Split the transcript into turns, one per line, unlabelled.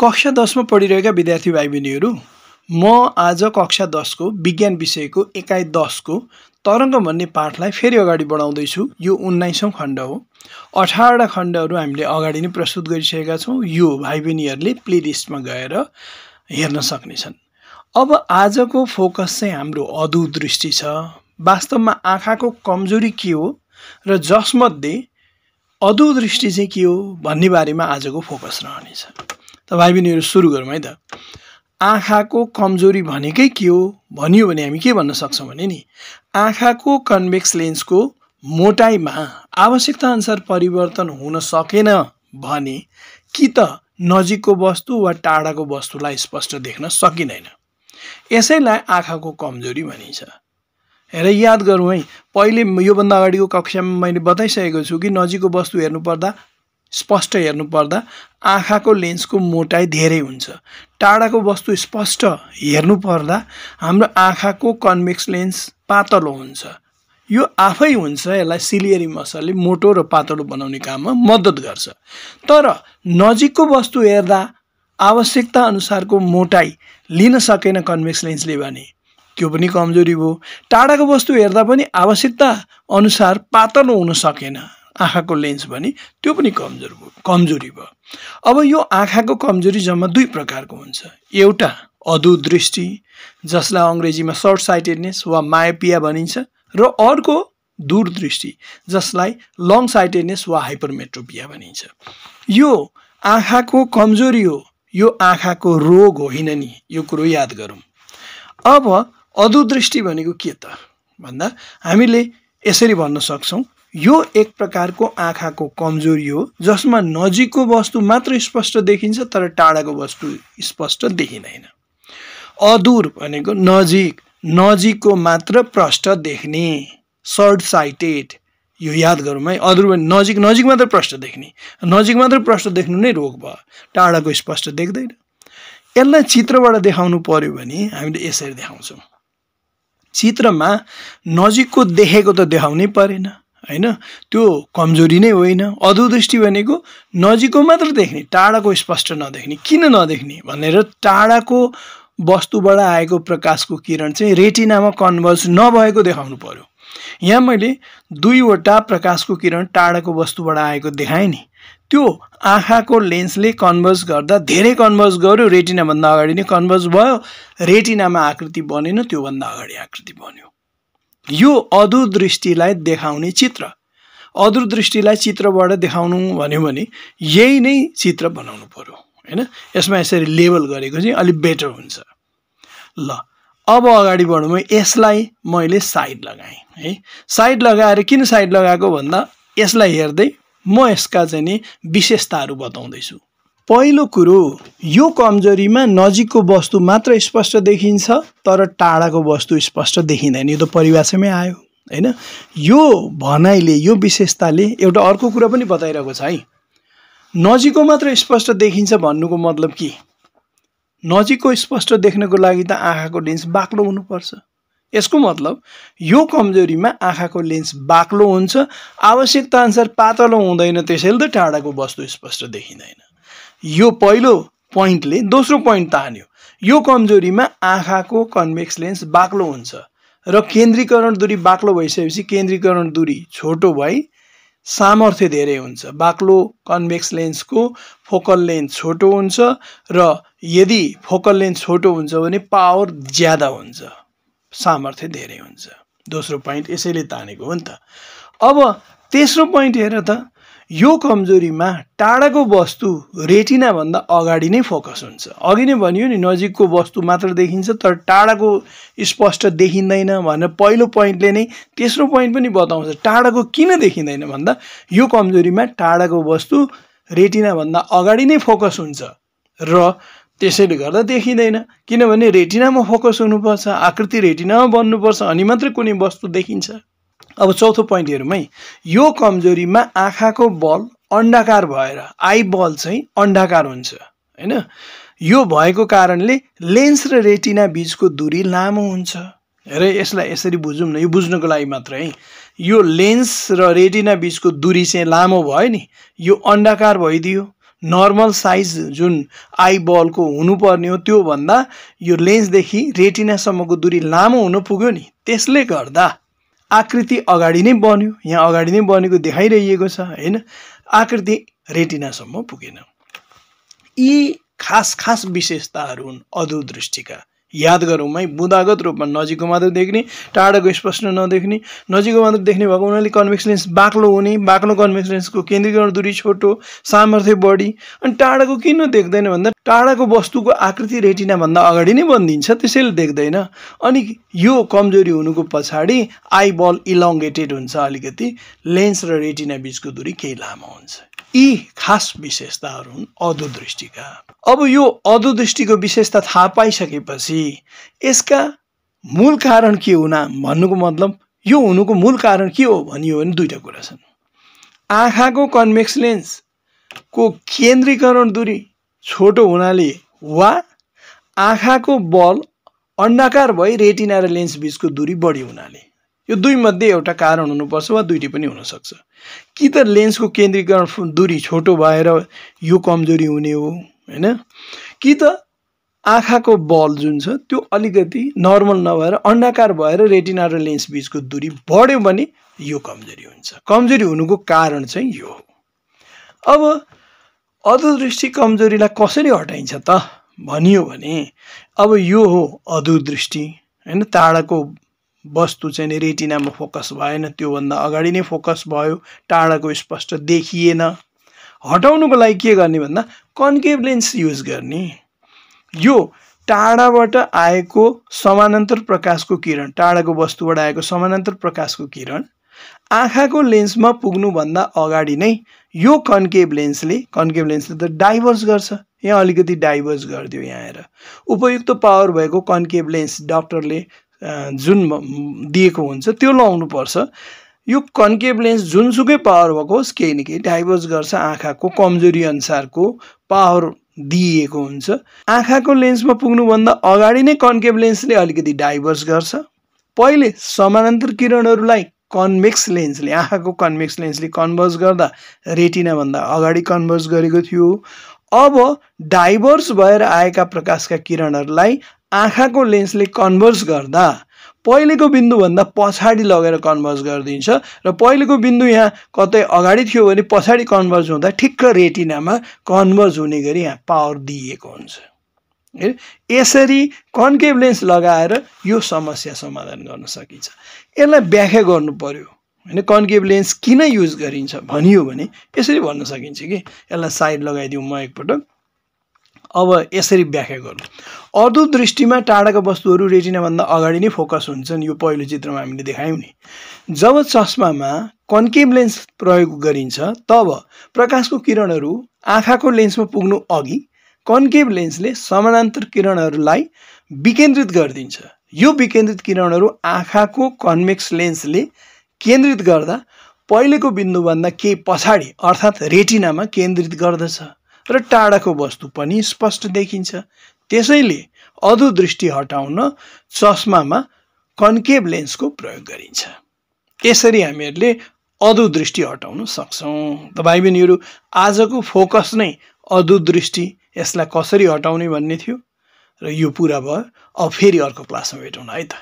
कक्षा दसमा पढिरहेका विद्यार्थी भाइ बहिनीहरू म आज कक्षा दसको विज्ञान विषयको एकाइ दसको तरङ्ग भन्ने पाठलाई फेरि अगाडि बढाउँदैछु। यो उन्नाइसौँ खण्ड हो। अठारवटा खण्डहरू हामीले अगाडि नै प्रस्तुत गरिसकेका छौँ। यो भाइ बहिनीहरूले प्लेलिस्टमा गएर हेर्न सक्नेछन्। अब आजको फोकस चाहिँ हाम्रो अधुदृष्टि छ। वास्तवमा आँखाको कमजोरी के हो र जसमध्ये अधुदृष्टि चाहिँ के हो भन्ने बारेमा आजको फोकस रहनेछ। त भाइ बहिनीहरू सुरु गरौँ है त। आँखाको कमजोरी भनेकै के हो? भनियो भने हामी के भन्न सक्छौँ भने नि आँखाको कन्भेक्स लेन्सको मोटाइमा आवश्यकता अनुसार परिवर्तन हुन सकेन भने कि त नजिकको वस्तु वा टाढाको वस्तुलाई स्पष्ट देख्न सकिँदैन। यसैलाई आँखाको कमजोरी भनिन्छ। हेर याद गरौँ है पहिले योभन्दा अगाडिको कक्षामा मैले बताइसकेको छु कि नजिकको वस्तु हेर्नुपर्दा स्पष्ट हेर्नुपर्दा आँखाको लेन्सको मोटाइ धेरै हुन्छ। टाढाको वस्तु स्पष्ट हेर्नुपर्दा हाम्रो आँखाको कन्भेक्स लेन्स पातलो हुन्छ। यो आफै हुन्छ यसलाई सिलियरी मसलले मोटो र पातलो बनाउने काममा मद्दत गर्छ। तर नजिकको वस्तु हेर्दा आवश्यकता अनुसारको मोटाइ लिन सकेन कन्भेक्स लेन्सले भने त्यो पनि कमजोरी भयो टाढाको वस्तु हेर्दा पनि आवश्यकता अनुसार पातलो हुन सकेन। आँखाको लेन्स भने त्यो पनि कमजोर भयो कमजोरी भयो। अब यो आँखाको कमजोरी जम्मा दुई प्रकारको हुन्छ। एउटा अधुदृष्टि जसलाई अङ्ग्रेजीमा सर्ट साइटेडनेस वा मायापिया भनिन्छ र अर्को दूरदृष्टि जसलाई लङ साइटेडनेस वा हाइपरमेट्रोपिया भनिन्छ। यो आँखाको कमजोरी हो यो आँखाको रोग होइन नि यो कुरो याद गरौँ। अब अधुदृष्टि भनेको के त? भन्दा हामीले यसरी भन्न सक्छौँ यो एक प्रकारको आँखाको कमजोरी हो जसमा नजिकको वस्तु मात्र स्पष्ट देखिन्छ तर टाढाको वस्तु स्पष्ट देखिँदैन। अदूर भनेको नजिक नजिकको मात्र प्रष्ट देख्ने सर्ट साइटेड यो याद गरौँ है अदूर भने नजिक नजिक मात्र प्रष्ट देख्ने नजिक मात्र प्रष्ट देख्नु नै रोग भयो टाढाको स्पष्ट देख्दैन। यसलाई चित्रबाट देखाउनु पर्यो भने हामीले यसरी देखाउँछौँ। चित्रमा नजिकको देखेको त देखाउनै परेन। होइन? त्यो कमजोरी नै होइन। अधुदृष्टि भनेको नजिकको मात्र देख्ने टाढाको स्पष्ट नदेख्ने किन नदेख्ने भनेर टाढाको वस्तुबाट आएको प्रकाशको किरण चाहिँ रेटिनामा कन्भर्स नभएको देखाउनु पर्यो। यहाँ मैले दुईवटा प्रकाशको किरण टाढाको वस्तुबाट आएको देखाएँ नि। त्यो आँखाको लेन्सले कन्भर्स गर्दा धेरै कन्भर्स गर्यो रेटिनाभन्दा अगाडि नै कन्भर्स भयो। रेटिनामा आकृति बनेन त्योभन्दा अगाडि आकृति बन्यो। यो अधुदृष्टिलाई देखाउने चित्र। अधुदृष्टिलाई चित्रबाट देखाउनु भन्यो भने यही नै चित्र बनाउनु पर्यो होइन? यसमा यसरी लेबल गरेको चाहिँ अलिक बेटर हुन्छ। ल अब अगाडि बढौँ। यसलाई मैले साइड लगाएँ है? साइड लगाएर किन साइड लगाएको भन्दा यसलाई हेर्दै म यसका चाहिँ नि विशेषताहरू बताउँदैछु। पहिलो कुरो यो कमजोरीमा नजिकको वस्तु मात्र स्पष्ट देखिन्छ तर टाढाको वस्तु स्पष्ट देखिँदैन। यो त परिभाषामै आयो होइन? यो भनाइले यो विशेषताले एउटा अर्को कुरा पनि बताइरहेको छ है। नजिकको मात्र स्पष्ट देखिन्छ भन्नुको मतलब के? नजिकको स्पष्ट देख्नको लागि त आँखाको लेन्स बाक्लो हुनुपर्छ। यसको मतलब यो कमजोरीमा आँखाको लेन्स बाक्लो हुन्छ आवश्यकता अनुसार पातलो हुँदैन त्यसैले त टाढाको वस्तु स्पष्ट देखिँदैन। यो पहिलो पोइन्टले दोस्रो पोइन्ट तान्यो। यो कमजोरीमा आँखाको कन्भेक्स लेन्स बाक्लो हुन्छ र केन्द्रीकरण दूरी बाक्लो भइसकेपछि केन्द्रीकरण दूरी छोटो भई सामर्थ्य धेरै हुन्छ। बाक्लो कन्भेक्स लेन्सको फोकल लेन्थ छोटो हुन्छ र यदि फोकल लेन्थ छोटो हुन्छ भने पावर ज्यादा हुन्छ सामर्थ्य धेरै हुन्छ। दोस्रो पोइन्ट यसैले तानेको हो नि त। अब तेस्रो पोइन्ट हेर त यो कमजोरीमा टाढाको वस्तु रेटिनाभन्दा अगाडि नै फोकस हुन्छ। अघि नै भनियो नि नजिकको वस्तु मात्र देखिन्छ तर टाढाको स्पष्ट देखिँदैन भनेर पहिलो पोइन्टले नै तेस्रो पोइन्ट पनि बताउँछ। टाढाको किन देखिँदैन भन्दा यो कमजोरीमा टाढाको वस्तु रेटिनाभन्दा अगाडि नै फोकस हुन्छ र त्यसैले गर्दा देखिँदैन। किनभने रेटिनामा फोकस हुनुपर्छ आकृति रेटिनामा बन्नुपर्छ अनि मात्रै कुनै वस्तु देखिन्छ। अब चौथो पोइन्ट हेरौँ यो कमजोरीमा आँखाको बल अन्डाकार भएर आई बल चाहिँ अन्डाकार हुन्छ होइन? यो भएको कारणले लेन्स र रेटिना बिचको दूरी लामो हुन्छ। हेर यसलाई यसरी बुझौँ न यो बुझ्नको लागि मात्र है? यो लेन्स र रेटिना बिचको दूरी चाहिँ लामो भयो नि यो अन्डाकार भइदियो। नर्मल साइज जुन आई बलको हुनुपर्ने हो त्योभन्दा यो लेन्सदेखि रेटिनासम्मको दूरी लामो हुन पुग्यो नि त्यसले गर्दा आकृति अगाडि नै बन्यो। यहाँ अगाडि नै बनेको देखाइरहेको छ होइन? आकृति रेटिनासम्म पुगेन। यी खास खास विशेषताहरू हुन् अधुदृष्टिका। याद गरौँ है। बुदागत रूपमा नजिकको मात्र देख्ने टाढाको स्पष्ट नदेख्ने नजिकको मात्र देख्ने भएको हुनाले कन्भेक्स लेन्स बाक्लो हुने बाक्लो कन्भेक्स लेन्सको केन्द्रीकरण दूरी छोटो सामर्थ्य बढी अनि टाढाको किन देख्दैन भन्दा टाढाको वस्तुको आकृति रेटिनाभन्दा अगाडि नै बनिदिन्छ त्यसैले देख्दैन। अनि यो कमजोरी हुनुको पछाडि आई बल इलोङ्गेटेड हुन्छ अलिकति लेन्स र रेटिना बिचको दूरी केही लामो हुन्छ। यी खास विशेषताहरू हुन् अधोदृष्टिका। अब यो अधोदृष्टिको विशेषता थाहा पाइसकेपछि यसका मूल कारण के हुना भन्नुको मतलब यो हुनुको मूल कारण के हो भनियो भने दुईवटा कुरा छन्। आँखाको कन्भेक्स लेन्सको केन्द्रीकरण दूरी छोटो हुनाले वा आँखाको बल अन्डाकार भई रेटिना र लेन्स बिचको दूरी बढी हुनाले। यो दुईमध्ये एउटा कारण हुनुपर्छ वा दुइटै पनि हुनसक्छ। कि त लेन्सको केन्द्रीकरण दूरी छोटो भएर यो कमजोरी हुने हो होइन? कि त आँखाको बल जुन छ त्यो अलिकति नर्मल नभएर अन्डाकार भएर रेटिना र लेन्स बिचको दूरी बढ्यो भने यो कमजोरी हुन्छ। कमजोरी हुनुको कारण चाहिँ यो हो। अब अधोदृष्टि कमजोरीलाई कसरी हटाइन्छ त? भनियो भने अब यो हो अधोदृष्टि होइन? टाढाको वस्तु चाहिँ नि रेटिनामा फोकस भएन त्योभन्दा अगाडि नै फोकस भयो टाढाको स्पष्ट देखिएन। हटाउनुको लागि के गर्ने भन्दा कन्केभ लेन्स युज गर्ने। यो टाढाबाट आएको समानान्तर प्रकाशको किरण टाढाको वस्तुबाट आएको समानान्तर प्रकाशको किरण आँखाको लेन्समा पुग्नुभन्दा अगाडि नै यो कन्केभ लेन्सले कन्केभ लेन्सले त डाइभर्स गर्छ यहाँ अलिकति डाइभर्स गरिदियो यहाँ आएर उपयुक्त पावर भएको कन्केभ लेन्स डक्टरले जुन दिएको हुन्छ त्यो लाउनुपर्छ यो कन्केभ लेन्स जुनसुकै पावर भएको होस् केही न केही डाइभर्स गर्छ आँखाको कमजोरी अनुसारको पावर दिइएको हुन्छ। आँखाको लेन्समा पुग्नुभन्दा अगाडि नै कन्केभ लेन्सले अलिकति डाइभर्स गर्छ। पहिले समानान्तर किरणहरूलाई कन्भेक्स लेन्सले आँखाको कन्भेक्स लेन्सले कन्भर्स गर्दा रेटिनाभन्दा अगाडि कन्भर्स गरेको थियो। अब डाइभर्स भएर आएका प्रकाशका किरणहरूलाई आँखाको लेन्सले कन्भर्स गर्दा पहिलेको बिन्दुभन्दा पछाडि लगेर कन्भर्स गरिदिन्छ र पहिलेको बिन्दु यहाँ कतै अगाडि थियो भने पछाडि कन्भर्स हुँदा ठिक्क रेटिनामा कन्भर्स हुने गरी यहाँ पावर दिइएको हुन्छ। यसरी कन्केभ लेन्स लगाएर यो समस्या समाधान गर्न सकिन्छ। यसलाई व्याख्या गर्नु पर्यो। होइन कन्केभ लेन्स किन युज गरिन्छ भनियो भने यसरी भन्न सकिन्छ कि? यसलाई साइड लगाइदिउँ म एकपटक। अब यसरी व्याख्या गरौँ। अर्धो दृष्टिमा टाढाका वस्तुहरू रेटिनाभन्दा अगाडि नै फोकस हुन्छन् यो पहिलो चित्रमा हामीले देखायौँ नि। जब चस्मामा कन्केभ लेन्स प्रयोग गरिन्छ तब प्रकाशको किरणहरू आँखाको लेन्समा पुग्नु अघि कन्केभ लेन्सले समानान्तर किरणहरूलाई विकेन्द्रित गरिदिन्छ। यो विकेन्द्रित किरणहरू आँखाको कन्भेक्स लेन्सले केन्द्रित गर्दा पहिलेको बिन्दुभन्दा केही पछाडि अर्थात् रेटिनामा केन्द्रित गर्दछ। र टाढाको वस्तु पनि स्पष्ट देखिन्छ। त्यसैले अधोदृष्टि हटाउन चस्मामा कन्केभ लेन्सको प्रयोग गरिन्छ। यसरी हामीहरूले अधोदृष्टि हटाउन सक्छौँ। त भाइ बहिनीहरू आजको फोकस नै अधोदृष्टि यसलाई कसरी हटाउने भन्ने थियो? र यो पुरा भयो अब फेरि अर्को क्लासमा भेटौँ है त।